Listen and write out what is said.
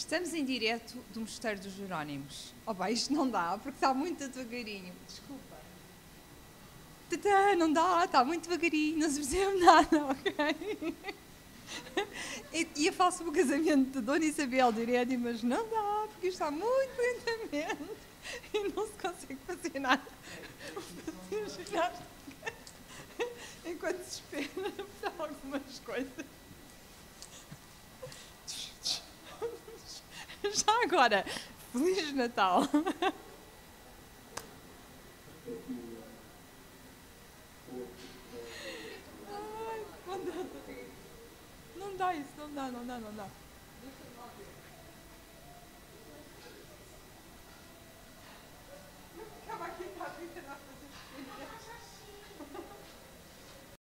Estamos em direto do Mosteiro dos Jerónimos. Oh, pá, isto não dá, porque está muito devagarinho. Desculpa. Tadã, não dá, está muito devagarinho, não se percebe nada, ok? E, ia falar o casamento de Dona Isabel de Irene, mas não dá, porque isto está muito lentamente e não se consegue fazer nada. Fazer. Enquanto se espera para algumas coisas. Já agora, Feliz Natal! Não dá isso, não dá, não dá, não dá.